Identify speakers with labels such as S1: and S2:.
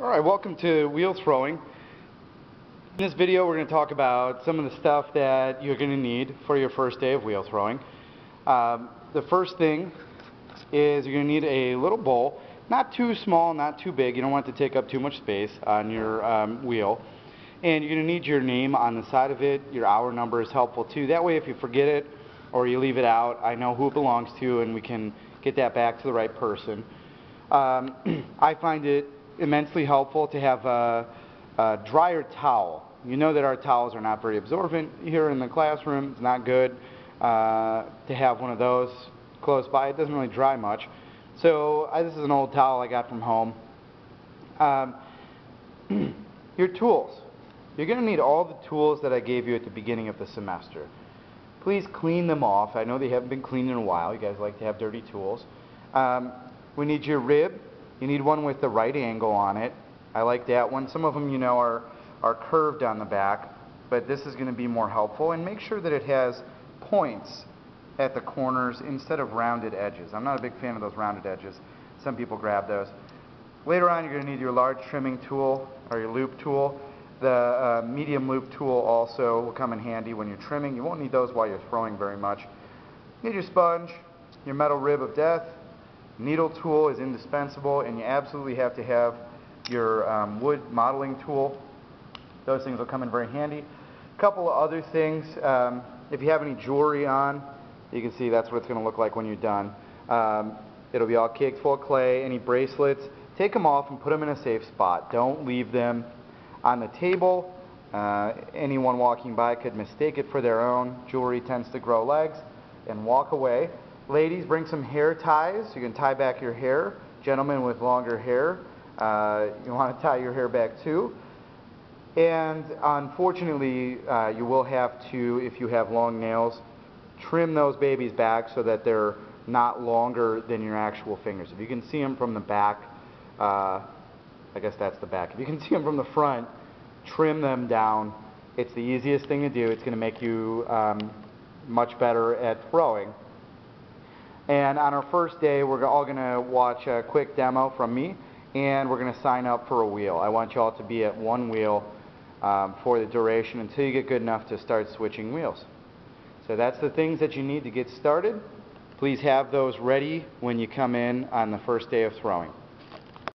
S1: Alright, welcome to wheel throwing. In this video we're going to talk about some of the stuff that you're going to need for your first day of wheel throwing. Um, the first thing is you're going to need a little bowl, not too small, not too big, you don't want it to take up too much space on your um, wheel. And you're going to need your name on the side of it, your hour number is helpful too. That way if you forget it or you leave it out, I know who it belongs to and we can get that back to the right person. Um, I find it immensely helpful to have a, a, dryer towel. You know that our towels are not very absorbent here in the classroom. It's not good uh, to have one of those close by. It doesn't really dry much. So uh, this is an old towel I got from home. Um, your tools. You're going to need all the tools that I gave you at the beginning of the semester. Please clean them off. I know they haven't been cleaned in a while. You guys like to have dirty tools. Um, we need your rib. You need one with the right angle on it. I like that one. Some of them, you know, are, are curved on the back, but this is going to be more helpful. And make sure that it has points at the corners instead of rounded edges. I'm not a big fan of those rounded edges. Some people grab those. Later on, you're going to need your large trimming tool or your loop tool. The uh, medium loop tool also will come in handy when you're trimming. You won't need those while you're throwing very much. You need your sponge, your metal rib of death, Needle tool is indispensable, and you absolutely have to have your um, wood modeling tool. Those things will come in very handy. A couple of other things, um, if you have any jewelry on, you can see that's what it's going to look like when you're done. Um, it'll be all caked full of clay. Any bracelets, take them off and put them in a safe spot. Don't leave them on the table. Uh, anyone walking by could mistake it for their own. Jewelry tends to grow legs and walk away. Ladies, bring some hair ties. You can tie back your hair. Gentlemen with longer hair, uh, you want to tie your hair back too. And unfortunately, uh, you will have to, if you have long nails, trim those babies back so that they're not longer than your actual fingers. If you can see them from the back, uh, I guess that's the back. If you can see them from the front, trim them down. It's the easiest thing to do. It's going to make you um, much better at throwing. And on our first day, we're all going to watch a quick demo from me, and we're going to sign up for a wheel. I want you all to be at one wheel um, for the duration until you get good enough to start switching wheels. So that's the things that you need to get started. Please have those ready when you come in on the first day of throwing.